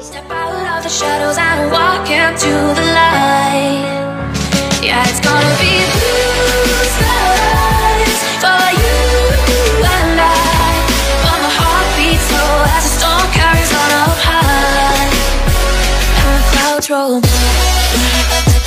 Step out of the shadows and walk into the light. Yeah, it's gonna be blue skies for you and I. But my heart beats slow as the storm carries on up high, and the clouds roll by.